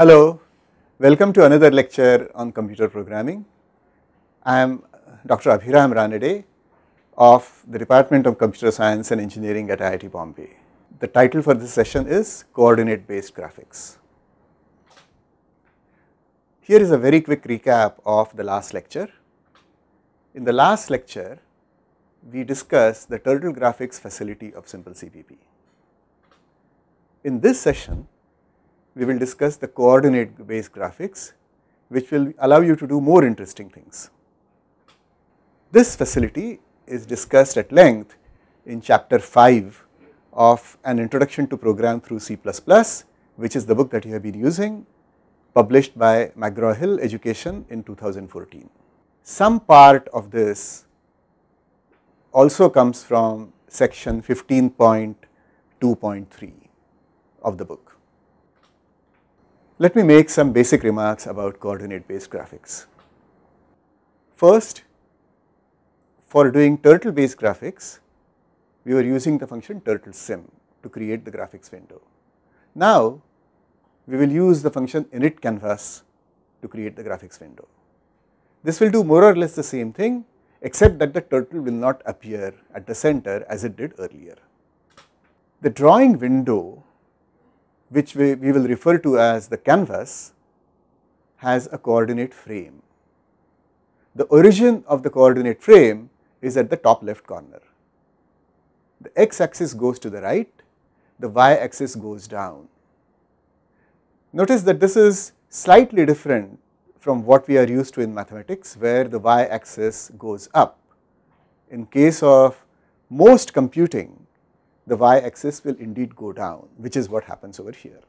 Hello, welcome to another lecture on computer programming. I am Dr. Abhiram Ranade of the Department of Computer Science and Engineering at IIT Bombay. The title for this session is Coordinate Based Graphics. Here is a very quick recap of the last lecture. In the last lecture, we discussed the turtle graphics facility of simple CPP. In this session, we will discuss the coordinate based graphics which will allow you to do more interesting things. This facility is discussed at length in chapter 5 of an introduction to program through C++ which is the book that you have been using published by McGraw-Hill Education in 2014. Some part of this also comes from section 15.2.3 of the book. Let me make some basic remarks about coordinate based graphics. First, for doing turtle based graphics, we were using the function turtle sim to create the graphics window. Now, we will use the function init canvas to create the graphics window. This will do more or less the same thing except that the turtle will not appear at the center as it did earlier. The drawing window which we, we will refer to as the canvas has a coordinate frame. The origin of the coordinate frame is at the top left corner. The x axis goes to the right, the y axis goes down. Notice that this is slightly different from what we are used to in mathematics where the y axis goes up. In case of most computing, the y axis will indeed go down, which is what happens over here.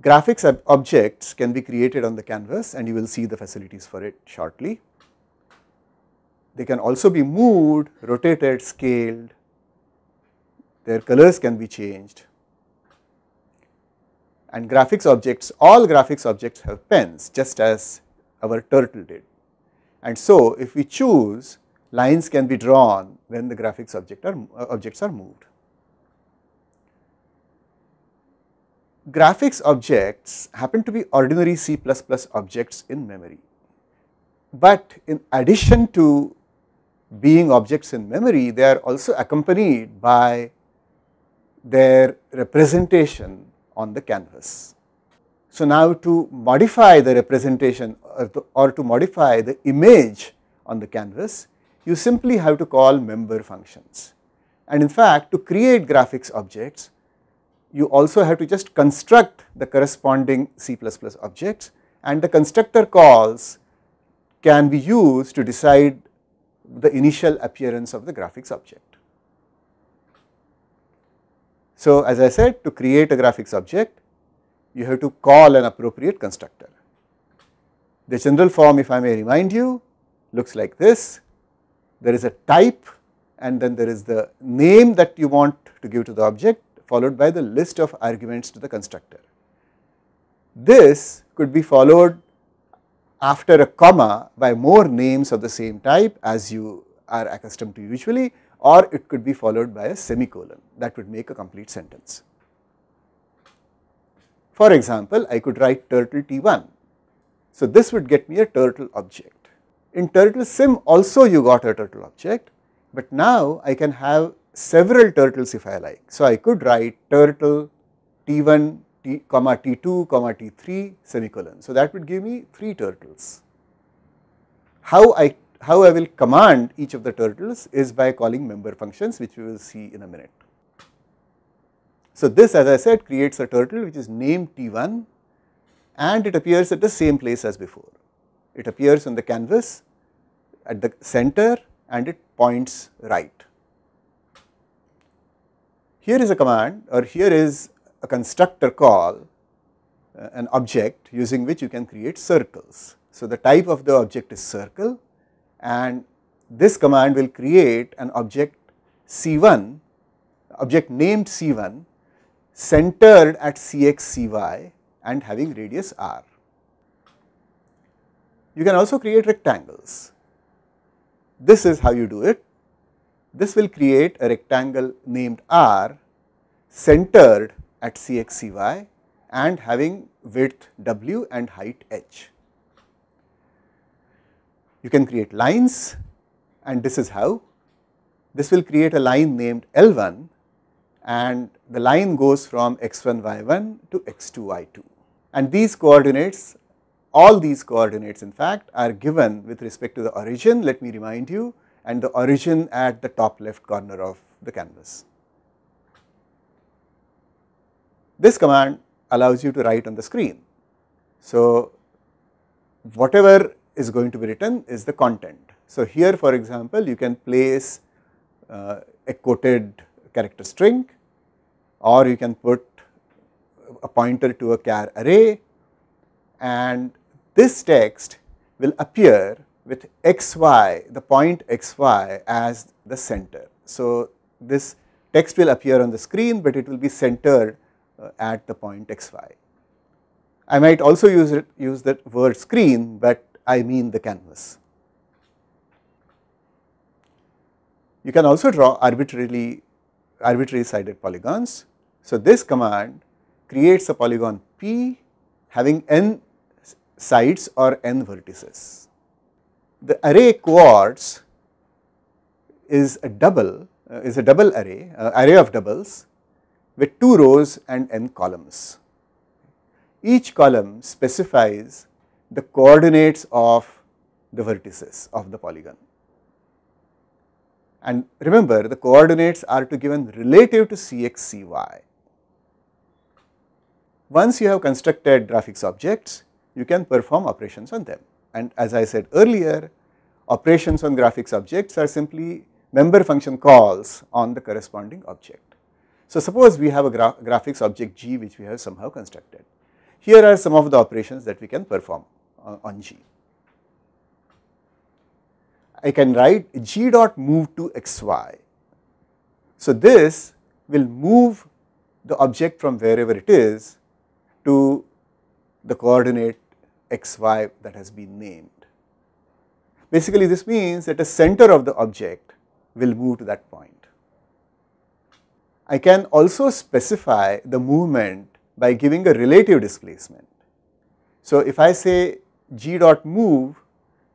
Graphics ob objects can be created on the canvas and you will see the facilities for it shortly. They can also be moved, rotated, scaled, their colors can be changed. And graphics objects, all graphics objects have pens just as our turtle did. And so, if we choose lines can be drawn when the graphics object are, uh, objects are moved. Graphics objects happen to be ordinary C++ objects in memory, but in addition to being objects in memory, they are also accompanied by their representation on the canvas. So, now to modify the representation or to, or to modify the image on the canvas, you simply have to call member functions. And in fact, to create graphics objects, you also have to just construct the corresponding C++ objects and the constructor calls can be used to decide the initial appearance of the graphics object. So, as I said to create a graphics object, you have to call an appropriate constructor. The general form if I may remind you looks like this there is a type and then there is the name that you want to give to the object followed by the list of arguments to the constructor. This could be followed after a comma by more names of the same type as you are accustomed to usually or it could be followed by a semicolon that would make a complete sentence. For example, I could write turtle t1. So, this would get me a turtle object. In turtle sim also you got a turtle object, but now I can have several turtles if I like. So, I could write turtle t1 t comma t2 comma t3 semicolon. So, that would give me 3 turtles. How I how I will command each of the turtles is by calling member functions which we will see in a minute. So, this as I said creates a turtle which is named t1 and it appears at the same place as before. It appears on the canvas at the center and it points right. Here is a command or here is a constructor call uh, an object using which you can create circles. So, the type of the object is circle and this command will create an object C1 object named C1 centered at Cx Cy and having radius r. You can also create rectangles. This is how you do it. This will create a rectangle named R centered at CXCY and having width w and height h. You can create lines and this is how. This will create a line named L1 and the line goes from x1 y1 to x2 y2 and these coordinates all these coordinates in fact are given with respect to the origin let me remind you and the origin at the top left corner of the canvas. This command allows you to write on the screen. So, whatever is going to be written is the content. So, here for example, you can place uh, a quoted character string or you can put a pointer to a char array and this text will appear with xy, the point xy as the center. So, this text will appear on the screen, but it will be centered uh, at the point xy. I might also use it use word screen, but I mean the canvas. You can also draw arbitrarily arbitrary sided polygons. So, this command creates a polygon P having n sides or n vertices. The array coords is a double uh, is a double array uh, array of doubles with 2 rows and n columns. Each column specifies the coordinates of the vertices of the polygon. And remember the coordinates are to given relative to Cx, Cy. Once you have constructed graphics objects, you can perform operations on them. And as I said earlier, operations on graphics objects are simply member function calls on the corresponding object. So, suppose we have a gra graphics object G which we have somehow constructed. Here are some of the operations that we can perform uh, on G. I can write G dot move to xy. So, this will move the object from wherever it is to the coordinate xy that has been named. Basically, this means that the center of the object will move to that point. I can also specify the movement by giving a relative displacement. So, if I say g dot move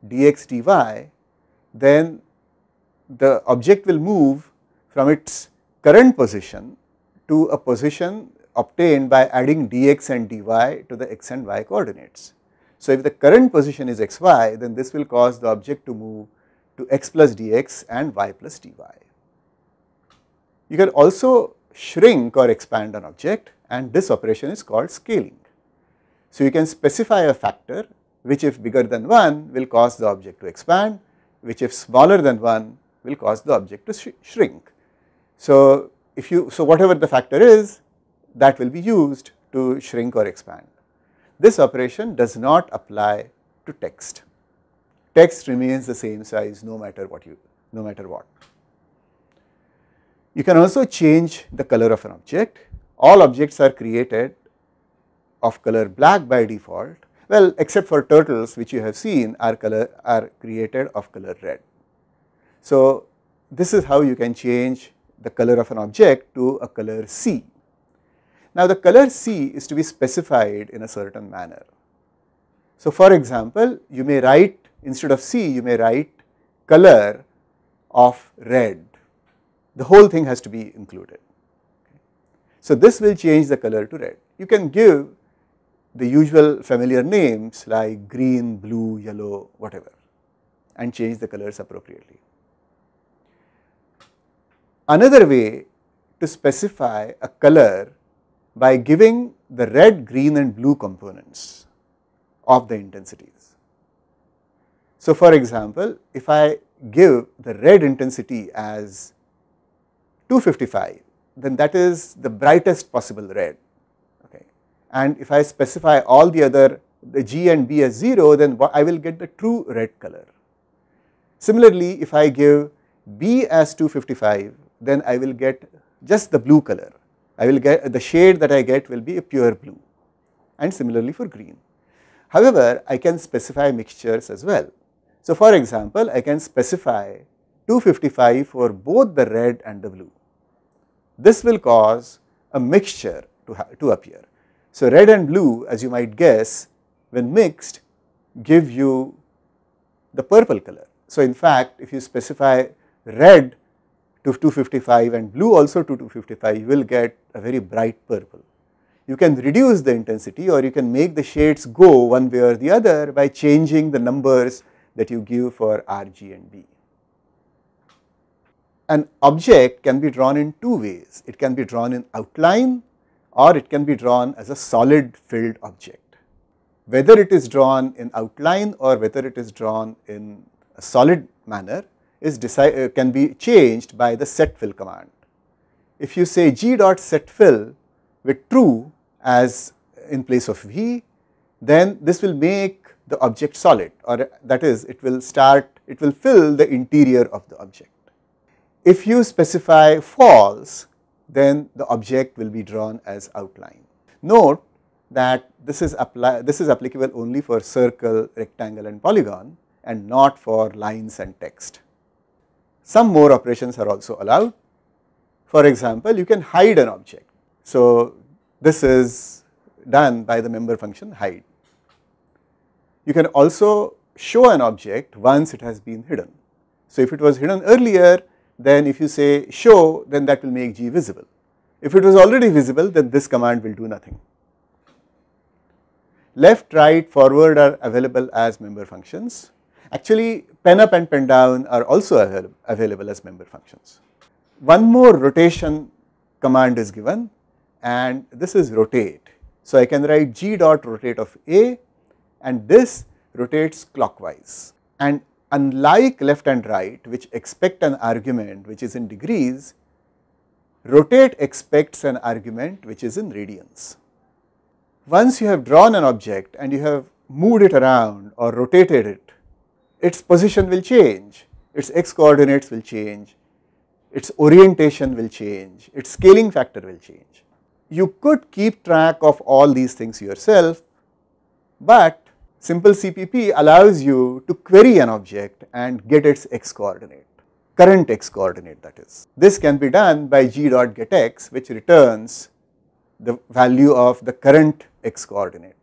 dx dy, then the object will move from its current position to a position obtained by adding dx and dy to the x and y coordinates. So, if the current position is xy, then this will cause the object to move to x plus dx and y plus dy. You can also shrink or expand an object and this operation is called scaling. So, you can specify a factor which if bigger than 1 will cause the object to expand, which if smaller than 1 will cause the object to sh shrink. So, if you so whatever the factor is that will be used to shrink or expand. This operation does not apply to text. Text remains the same size no matter what you no matter what. You can also change the color of an object. All objects are created of color black by default, well except for turtles which you have seen are color are created of color red. So, this is how you can change the color of an object to a color C. Now, the color C is to be specified in a certain manner. So, for example, you may write instead of C you may write color of red the whole thing has to be included. So, this will change the color to red. You can give the usual familiar names like green, blue, yellow, whatever and change the colors appropriately. Another way to specify a color by giving the red, green and blue components of the intensities. So, for example, if I give the red intensity as 255 then that is the brightest possible red okay and if I specify all the other the G and B as 0 then I will get the true red color. Similarly if I give B as 255 then I will get just the blue color I will get the shade that I get will be a pure blue and similarly for green. However, I can specify mixtures as well. So, for example, I can specify 255 for both the red and the blue. This will cause a mixture to, to appear. So, red and blue as you might guess when mixed give you the purple color. So, in fact, if you specify red to 255 and blue also to 255, you will get a very bright purple. You can reduce the intensity or you can make the shades go one way or the other by changing the numbers that you give for R, G and B. An object can be drawn in two ways. It can be drawn in outline or it can be drawn as a solid filled object. Whether it is drawn in outline or whether it is drawn in a solid manner is uh, can be changed by the set fill command. If you say g dot set fill with true as in place of v, then this will make the object solid or that is it will start, it will fill the interior of the object. If you specify false, then the object will be drawn as outline. Note that this is, apply, this is applicable only for circle, rectangle and polygon and not for lines and text. Some more operations are also allowed. For example, you can hide an object. So, this is done by the member function hide. You can also show an object once it has been hidden. So, if it was hidden earlier, then if you say show, then that will make G visible. If it was already visible, then this command will do nothing. Left, right, forward are available as member functions. Actually, pen up and pen down are also available, available as member functions. One more rotation command is given and this is rotate. So, I can write g dot rotate of A and this rotates clockwise and unlike left and right which expect an argument which is in degrees, rotate expects an argument which is in radians. Once you have drawn an object and you have moved it around or rotated it, its position will change, its x coordinates will change, its orientation will change, its scaling factor will change. You could keep track of all these things yourself, but simple CPP allows you to query an object and get its x coordinate, current x coordinate that is. This can be done by g dot get x which returns the value of the current x coordinate.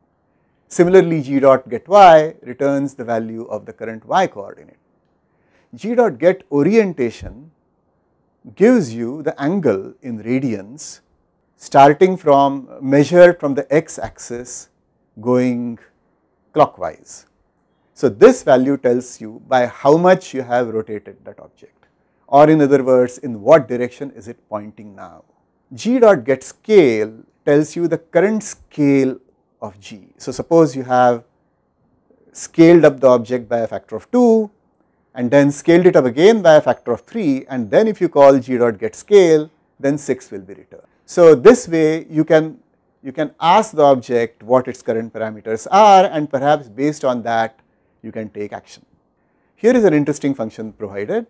Similarly, g dot get y returns the value of the current y coordinate. g dot get orientation gives you the angle in radians starting from measured from the x axis going clockwise. So, this value tells you by how much you have rotated that object or in other words in what direction is it pointing now. g dot get scale tells you the current scale of g. So, suppose you have scaled up the object by a factor of 2 and then scaled it up again by a factor of 3 and then if you call g dot get scale then 6 will be returned. So, this way you can you can ask the object what its current parameters are and perhaps based on that you can take action. Here is an interesting function provided.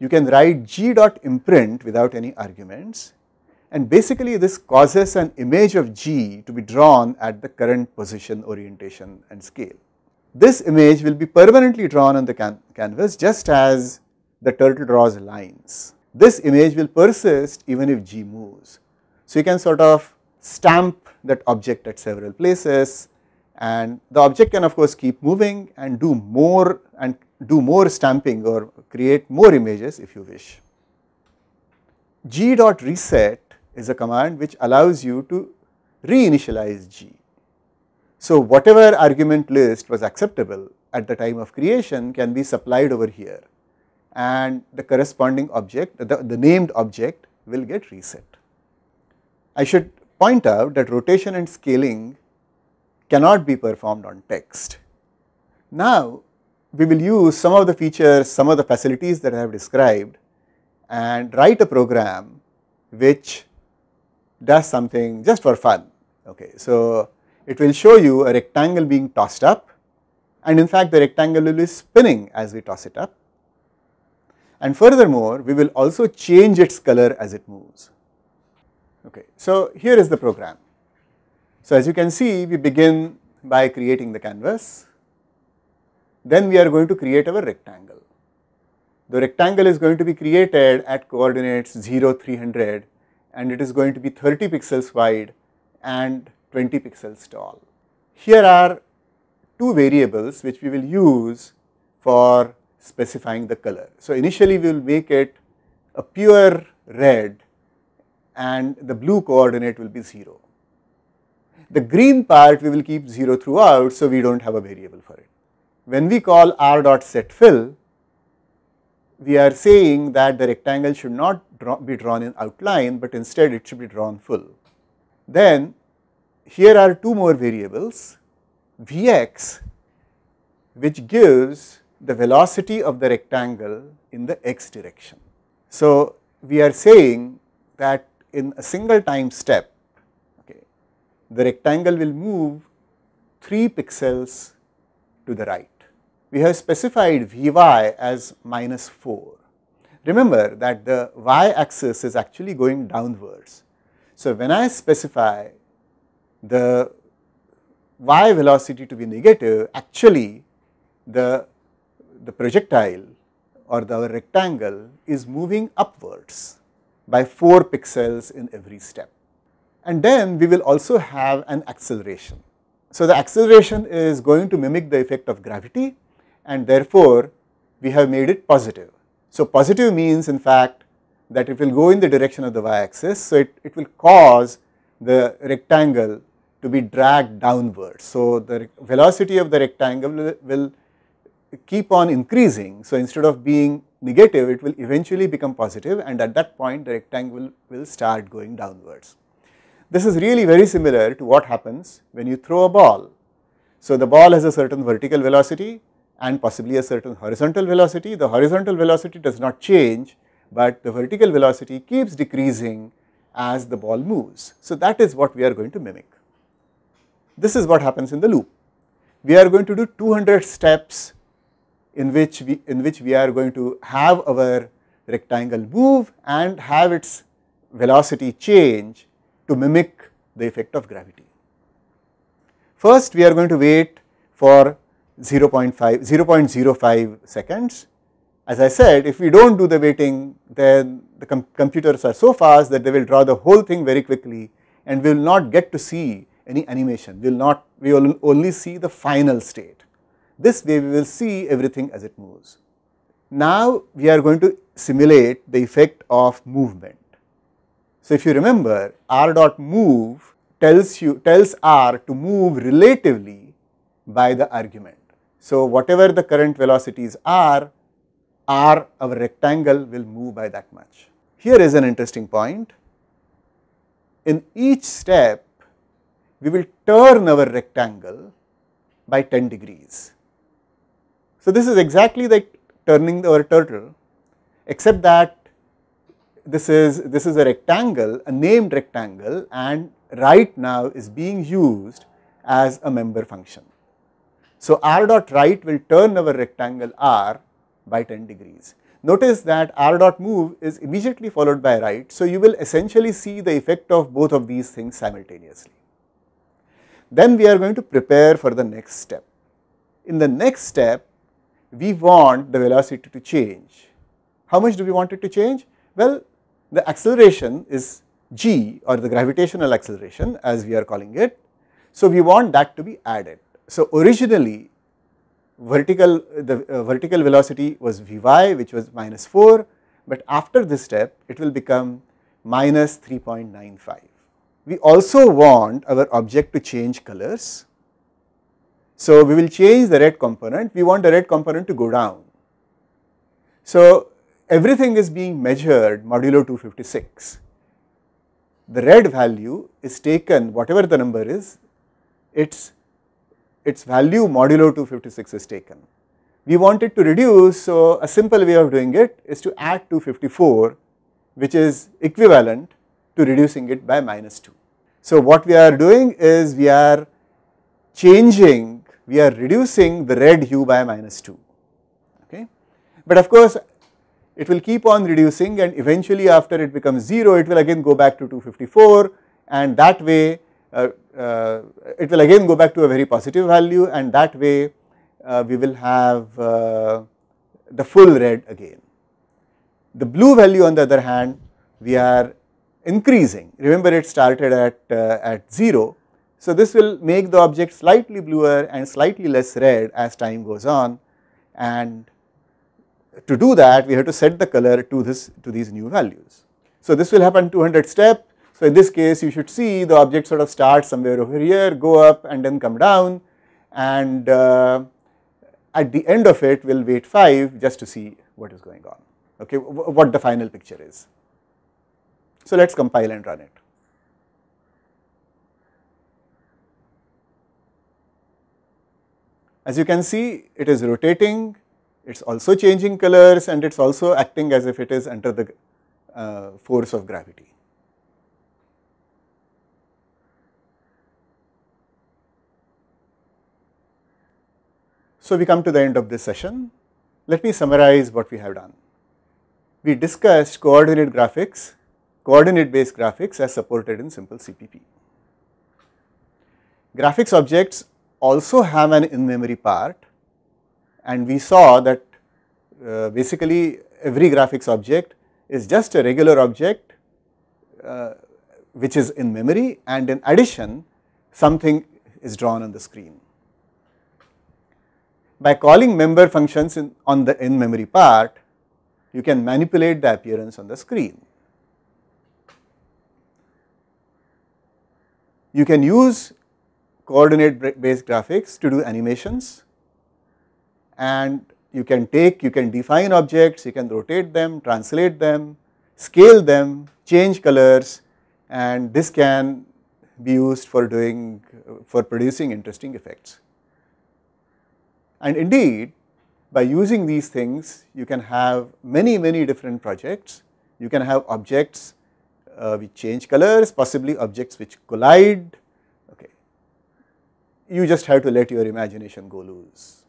You can write g dot imprint without any arguments and basically this causes an image of G to be drawn at the current position, orientation and scale. This image will be permanently drawn on the can canvas just as the turtle draws lines. This image will persist even if G moves. So, you can sort of stamp that object at several places and the object can of course keep moving and do more and do more stamping or create more images if you wish. G dot reset is a command which allows you to reinitialize G. So, whatever argument list was acceptable at the time of creation can be supplied over here and the corresponding object, the, the named object will get reset. I should point out that rotation and scaling cannot be performed on text. Now, we will use some of the features, some of the facilities that I have described and write a program which does something just for fun. Okay. So, it will show you a rectangle being tossed up and in fact, the rectangle will be spinning as we toss it up. And furthermore, we will also change its color as it moves. Okay. So, here is the program. So, as you can see, we begin by creating the canvas, then we are going to create our rectangle. The rectangle is going to be created at coordinates 0, 300 and it is going to be 30 pixels wide and 20 pixels tall. Here are two variables which we will use for specifying the color. So, initially we will make it a pure red and the blue coordinate will be 0. The green part we will keep 0 throughout, so we do not have a variable for it. When we call r dot set fill, we are saying that the rectangle should not draw, be drawn in outline, but instead it should be drawn full. Then here are two more variables Vx which gives the velocity of the rectangle in the x direction. So, we are saying that in a single time step okay, the rectangle will move 3 pixels to the right. We have specified Vy as minus 4. Remember that the y axis is actually going downwards. So, when I specify the y velocity to be negative, actually the, the projectile or the rectangle is moving upwards by 4 pixels in every step. And then we will also have an acceleration. So, the acceleration is going to mimic the effect of gravity and therefore, we have made it positive. So, positive means in fact that it will go in the direction of the y axis. So, it, it will cause the rectangle to be dragged downwards. So, the velocity of the rectangle will, will keep on increasing. So, instead of being negative it will eventually become positive and at that point the rectangle will start going downwards. This is really very similar to what happens when you throw a ball. So, the ball has a certain vertical velocity and possibly a certain horizontal velocity. The horizontal velocity does not change, but the vertical velocity keeps decreasing as the ball moves. So, that is what we are going to mimic. This is what happens in the loop. We are going to do 200 steps in which we in which we are going to have our rectangle move and have its velocity change to mimic the effect of gravity. First we are going to wait for 0.5 0.05 seconds. As I said if we do not do the waiting then the com computers are so fast that they will draw the whole thing very quickly and we will not get to see any animation, we will not, we will only see the final state. This way we will see everything as it moves. Now we are going to simulate the effect of movement. So if you remember r dot move tells you tells r to move relatively by the argument. So whatever the current velocities are, r our rectangle will move by that much. Here is an interesting point. In each step we will turn our rectangle by 10 degrees. So, this is exactly like turning our turtle except that this is this is a rectangle a named rectangle and right now is being used as a member function. So, r dot right will turn our rectangle r by 10 degrees. Notice that r dot move is immediately followed by right. So, you will essentially see the effect of both of these things simultaneously. Then we are going to prepare for the next step. In the next step, we want the velocity to change. How much do we want it to change? Well, the acceleration is g or the gravitational acceleration as we are calling it. So, we want that to be added. So, originally vertical the uh, vertical velocity was Vy which was minus 4, but after this step it will become minus 3.95 we also want our object to change colors. So, we will change the red component, we want the red component to go down. So, everything is being measured modulo 256. The red value is taken whatever the number is, its, its value modulo 256 is taken. We want it to reduce, so a simple way of doing it is to add 254 which is equivalent to reducing it by minus 2. So, what we are doing is we are changing, we are reducing the red hue by minus 2, okay. But of course, it will keep on reducing and eventually after it becomes 0, it will again go back to 254 and that way uh, uh, it will again go back to a very positive value and that way uh, we will have uh, the full red again. The blue value on the other hand, we are increasing. Remember it started at, uh, at 0. So, this will make the object slightly bluer and slightly less red as time goes on and to do that we have to set the color to this to these new values. So, this will happen 200 step. So, in this case you should see the object sort of starts somewhere over here go up and then come down and uh, at the end of it we will wait 5 just to see what is going on okay what the final picture is. So, let us compile and run it. As you can see it is rotating, it is also changing colors and it is also acting as if it is under the uh, force of gravity. So, we come to the end of this session. Let me summarize what we have done. We discussed coordinate graphics, coordinate based graphics as supported in simple CPP. Graphics objects also have an in-memory part and we saw that uh, basically every graphics object is just a regular object uh, which is in memory and in addition something is drawn on the screen. By calling member functions in, on the in memory part, you can manipulate the appearance on the screen. You can use coordinate based graphics to do animations and you can take, you can define objects, you can rotate them, translate them, scale them, change colors and this can be used for doing, for producing interesting effects. And indeed, by using these things, you can have many, many different projects. You can have objects uh, which change colors, possibly objects which collide, Okay. you just have to let your imagination go loose.